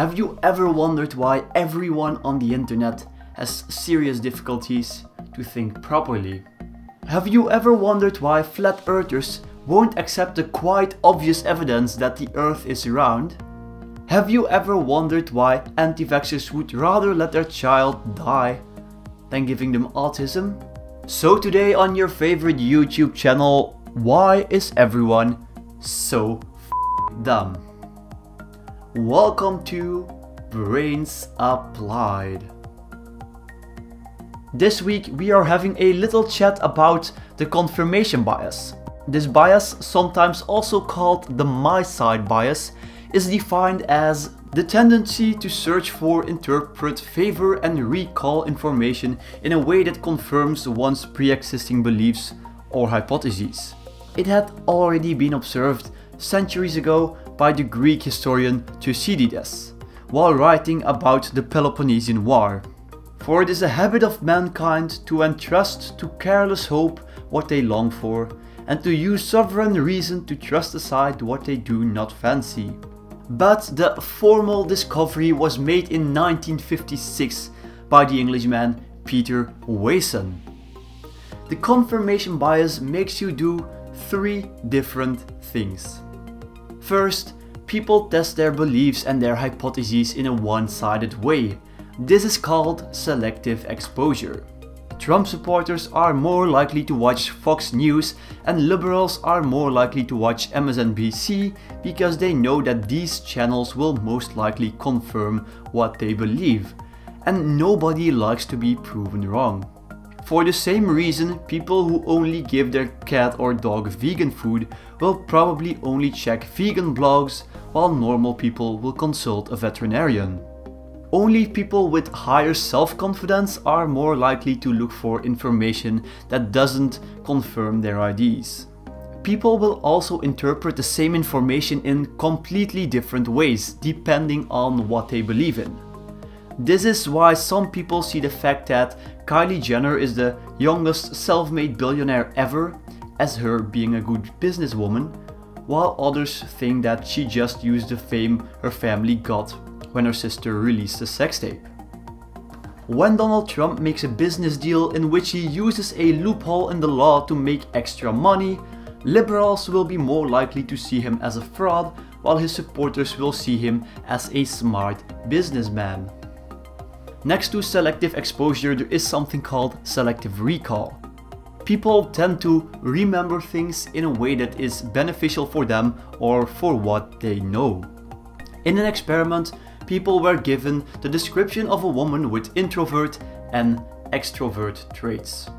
Have you ever wondered why everyone on the internet has serious difficulties to think properly? Have you ever wondered why flat earthers won't accept the quite obvious evidence that the earth is round? Have you ever wondered why anti-vaxxers would rather let their child die than giving them autism? So today on your favorite YouTube channel, why is everyone so dumb? Welcome to Brains Applied. This week we are having a little chat about the confirmation bias. This bias, sometimes also called the my side bias, is defined as the tendency to search for, interpret, favor and recall information in a way that confirms one's pre-existing beliefs or hypotheses. It had already been observed centuries ago by the Greek historian Thucydides, while writing about the Peloponnesian War. For it is a habit of mankind to entrust to careless hope what they long for, and to use sovereign reason to thrust aside what they do not fancy. But the formal discovery was made in 1956 by the Englishman Peter Wason. The confirmation bias makes you do three different things. First, people test their beliefs and their hypotheses in a one-sided way. This is called selective exposure. Trump supporters are more likely to watch Fox News and liberals are more likely to watch MSNBC because they know that these channels will most likely confirm what they believe. And nobody likes to be proven wrong. For the same reason, people who only give their cat or dog vegan food will probably only check vegan blogs, while normal people will consult a veterinarian. Only people with higher self-confidence are more likely to look for information that doesn't confirm their ideas. People will also interpret the same information in completely different ways, depending on what they believe in. This is why some people see the fact that Kylie Jenner is the youngest self-made billionaire ever as her being a good businesswoman, while others think that she just used the fame her family got when her sister released a sex tape. When Donald Trump makes a business deal in which he uses a loophole in the law to make extra money, liberals will be more likely to see him as a fraud while his supporters will see him as a smart businessman. Next to selective exposure there is something called selective recall. People tend to remember things in a way that is beneficial for them or for what they know. In an experiment, people were given the description of a woman with introvert and extrovert traits.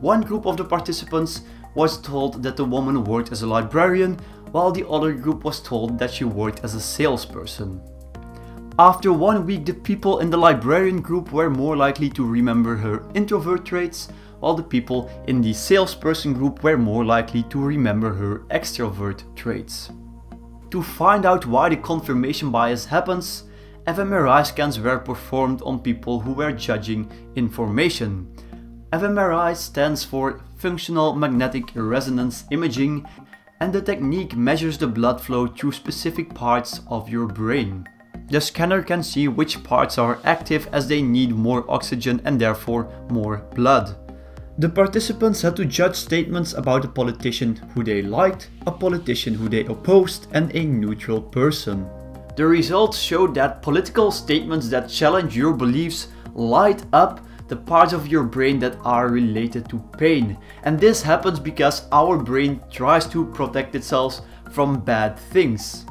One group of the participants was told that the woman worked as a librarian, while the other group was told that she worked as a salesperson. After one week, the people in the librarian group were more likely to remember her introvert traits, while the people in the salesperson group were more likely to remember her extrovert traits. To find out why the confirmation bias happens, fMRI scans were performed on people who were judging information. fMRI stands for Functional Magnetic Resonance Imaging and the technique measures the blood flow through specific parts of your brain. The scanner can see which parts are active as they need more oxygen and therefore more blood. The participants had to judge statements about a politician who they liked, a politician who they opposed, and a neutral person. The results showed that political statements that challenge your beliefs light up the parts of your brain that are related to pain. And this happens because our brain tries to protect itself from bad things.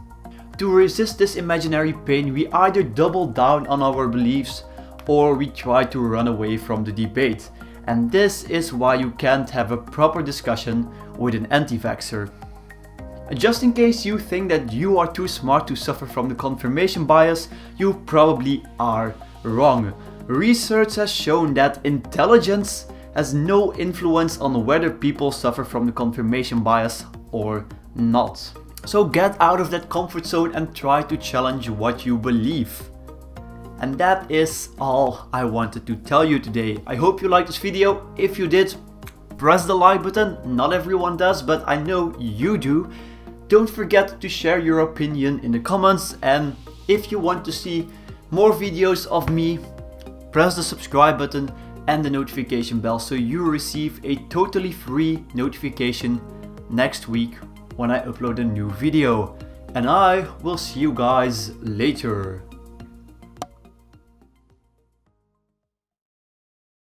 To resist this imaginary pain, we either double down on our beliefs or we try to run away from the debate. And this is why you can't have a proper discussion with an anti-vaxxer. Just in case you think that you are too smart to suffer from the confirmation bias, you probably are wrong. Research has shown that intelligence has no influence on whether people suffer from the confirmation bias or not. So get out of that comfort zone and try to challenge what you believe. And that is all I wanted to tell you today. I hope you liked this video. If you did, press the like button. Not everyone does, but I know you do. Don't forget to share your opinion in the comments and if you want to see more videos of me, press the subscribe button and the notification bell so you receive a totally free notification next week when I upload a new video. And I will see you guys later.